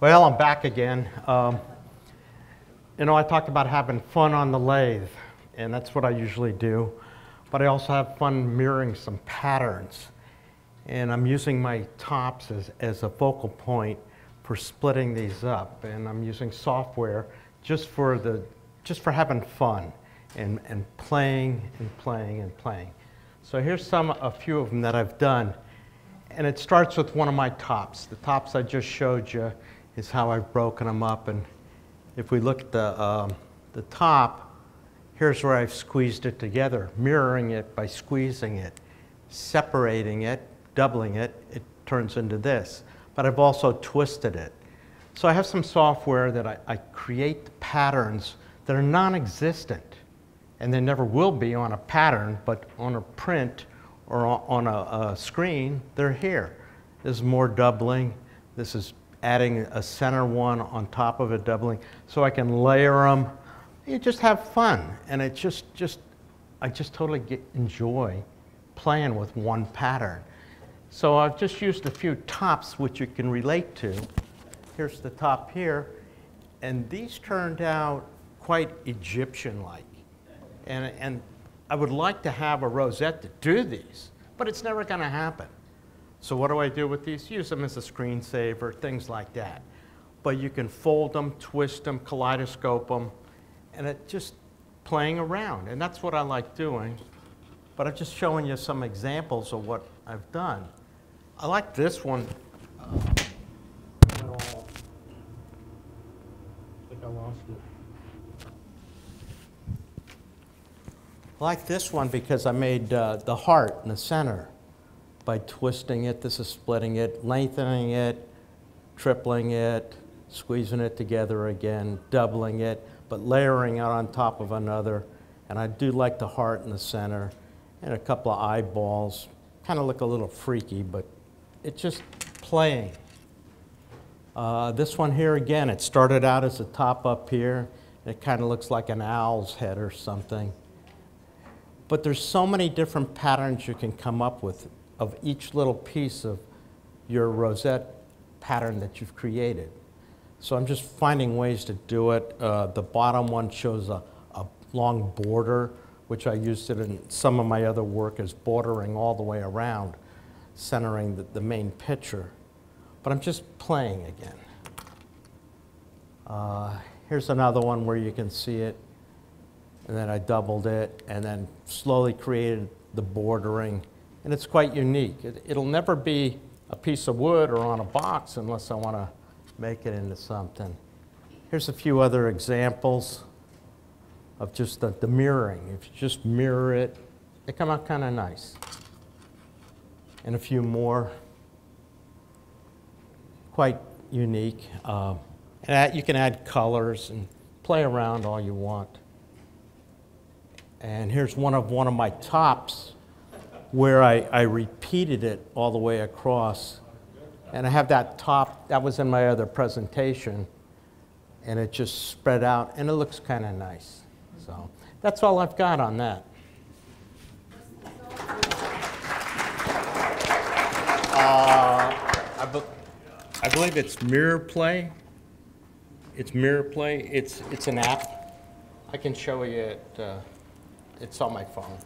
Well, I'm back again. Um, you know, I talked about having fun on the lathe, and that's what I usually do. But I also have fun mirroring some patterns. And I'm using my tops as, as a focal point for splitting these up. And I'm using software just for, the, just for having fun and, and playing and playing and playing. So here's some, a few of them that I've done. And it starts with one of my tops. The tops I just showed you is how I've broken them up. And if we look at the, um, the top, here's where I've squeezed it together, mirroring it by squeezing it, separating it, doubling it, it turns into this. But I've also twisted it. So I have some software that I, I create patterns that are non-existent. And they never will be on a pattern, but on a print or on a, a screen, they're here. This is more doubling. This is adding a center one on top of a doubling. So I can layer them. You just have fun. And it just, just I just totally get, enjoy playing with one pattern. So I've just used a few tops which you can relate to. Here's the top here. And these turned out quite Egyptian-like. And, and I would like to have a rosette to do these, but it's never going to happen. So what do I do with these? Use them as a screensaver, things like that. But you can fold them, twist them, kaleidoscope them, and it just playing around. And that's what I like doing. But I'm just showing you some examples of what I've done. I like this one. Uh, I think I lost it. I like this one because I made uh, the heart in the center by twisting it. This is splitting it, lengthening it, tripling it, squeezing it together again, doubling it, but layering it on top of another. And I do like the heart in the center and a couple of eyeballs. Kind of look a little freaky, but it's just playing. Uh, this one here again, it started out as a top up here. It kind of looks like an owl's head or something. But there's so many different patterns you can come up with of each little piece of your rosette pattern that you've created. So I'm just finding ways to do it. Uh, the bottom one shows a, a long border, which I used it in some of my other work as bordering all the way around, centering the, the main picture. But I'm just playing again. Uh, here's another one where you can see it and then I doubled it, and then slowly created the bordering. And it's quite unique. It, will never be a piece of wood or on a box unless I want to make it into something. Here's a few other examples of just the, the mirroring. If you just mirror it, they come out kind of nice. And a few more, quite unique. Uh, and you can add colors and play around all you want. And here's one of one of my tops where I, I repeated it all the way across. And I have that top, that was in my other presentation, and it just spread out, and it looks kind of nice. So that's all I've got on that. Uh, I, be I believe it's Mirror Play. It's Mirror Play. It's, it's an app. I can show you it. Uh, it's on my phone.